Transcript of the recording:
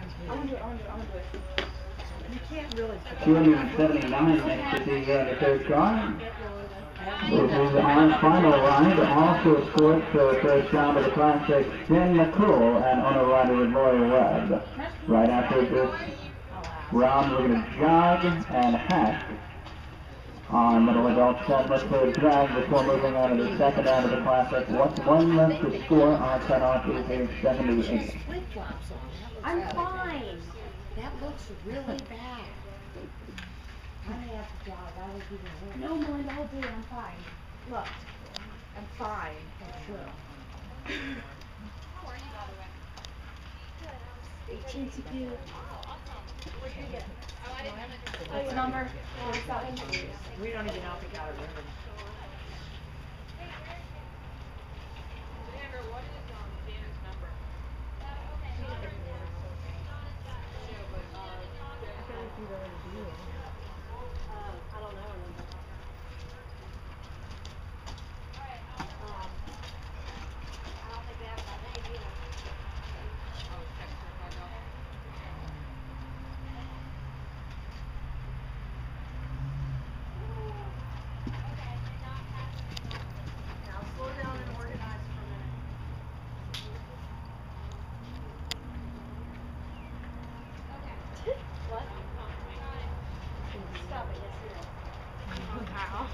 gonna do it, I'm gonna do it, I'm gonna do it. You can't really. put Two hundred and seventy-nine makes it the, uh, the third try. This is our final ride, also scored for the first round of the Classic, Finn McCool and owner rider with Lorie Webb. Right after this round, we're gonna jog and hack on middle adult set. Let's go before moving on to the second round of the Classic. What's one left to score on cutoff is a seventy-eight. Flip flops on. I'm fine. That looks really bad. I may have to jog, I was even worse. No, Melinda, I'll do it, I'm fine. Look, I'm fine, I'm sure. Eighteen to do. What's the number? We don't even know if we got a ribbon. Um, now slow down and organize for a minute. What? Stop it, yes, you.